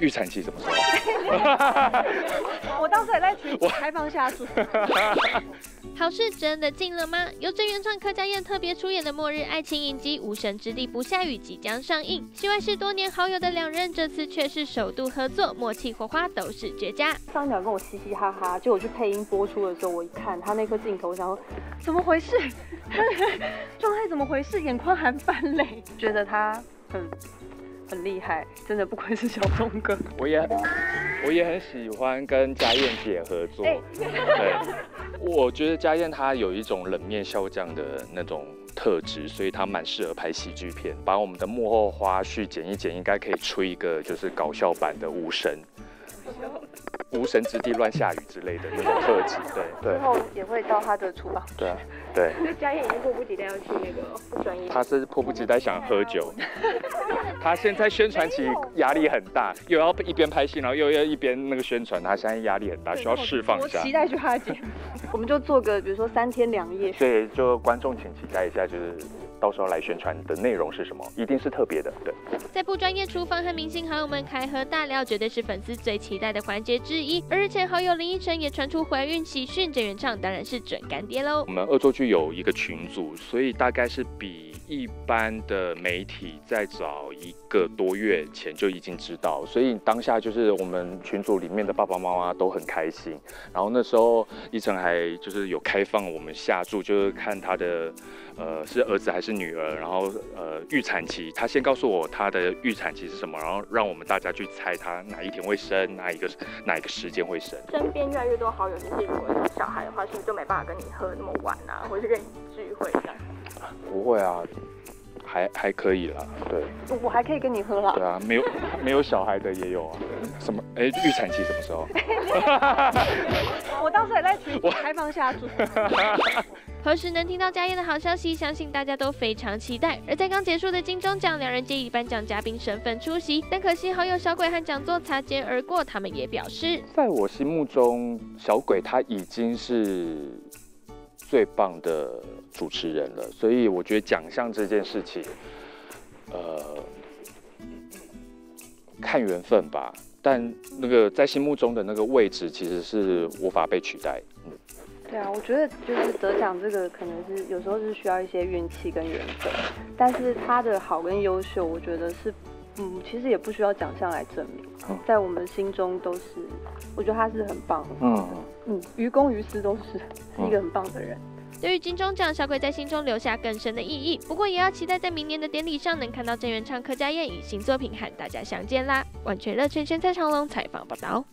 预产期什么 时候？我当时也在群开放下属。好事真的近了吗？由真原创柯佳燕特别出演的末日爱情影集《无神之地不下雨》即将上映。戏外是多年好友的两人，这次却是首度合作，默契火花都是绝佳。上一秒跟我嘻嘻哈哈，就我去配音播出的时候，我一看他那颗镜头，想说怎么回事？状态怎么回事？眼眶含泛泪，觉得他很。很厉害，真的不愧是小钟哥。我也我也很喜欢跟嘉燕姐合作。对，我觉得嘉燕她有一种冷面笑匠的那种特质，所以她蛮适合拍喜剧片。把我们的幕后花絮剪一剪，应该可以出一个就是搞笑版的武神。无神之地乱下雨之类的那种特辑，对对。之后也会到他的厨房。对啊，对。所以嘉燕已经迫不及待要去那个不专业。他是迫不及待想喝酒。他现在宣传期压力很大，又要一边拍戏，然后又要一边那个宣传，他现在压力很大，需要释放一下。期待去他的节目，我们就做个比如说三天两夜。对，就观众请期待一下，就是。到时候来宣传的内容是什么？一定是特别的，对。在不专业厨房和明星好友们开喝大聊，绝对是粉丝最期待的环节之一。而日前好友林依晨也传出怀孕喜讯，郑元畅当然是准干爹喽。我们恶作剧有一个群组，所以大概是比一般的媒体在早一个多月前就已经知道，所以当下就是我们群组里面的爸爸妈妈都很开心。然后那时候依晨还就是有开放我们下注，就是看他的。呃，是儿子还是女儿？然后呃，预产期，她先告诉我她的预产期是什么，然后让我们大家去猜她哪一天会生，哪一个哪一个时间会生。身边越来越多好友，就是如果有小孩的话，是不是就没办法跟你喝那么晚啊，或者是跟你聚会这样？不会啊，还还可以啦，对。我还可以跟你喝了。对啊，没有 没有小孩的也有啊。什么？哎，预产期什么时候？我当时也在群开放下注。何时能听到嘉燕的好消息？相信大家都非常期待。而在刚结束的金钟奖，两人皆以颁奖嘉宾身份出席，但可惜好友小鬼和讲座擦肩而过。他们也表示，在我心目中，小鬼他已经是最棒的主持人了，所以我觉得奖项这件事情，呃，看缘分吧。但那个在心目中的那个位置，其实是无法被取代。嗯。对啊，我觉得就是得奖这个可能是有时候是需要一些运气跟缘分，但是他的好跟优秀，我觉得是，嗯，其实也不需要奖项来证明，在我们心中都是，我觉得他是很棒，嗯嗯，于公于私都是是一个很棒的人。对于金钟奖，小鬼在心中留下更深的意义，不过也要期待在明年的典礼上能看到郑元畅、柯佳燕以新作品和大家相见啦。完全乐圈圈蔡长龙采访报道。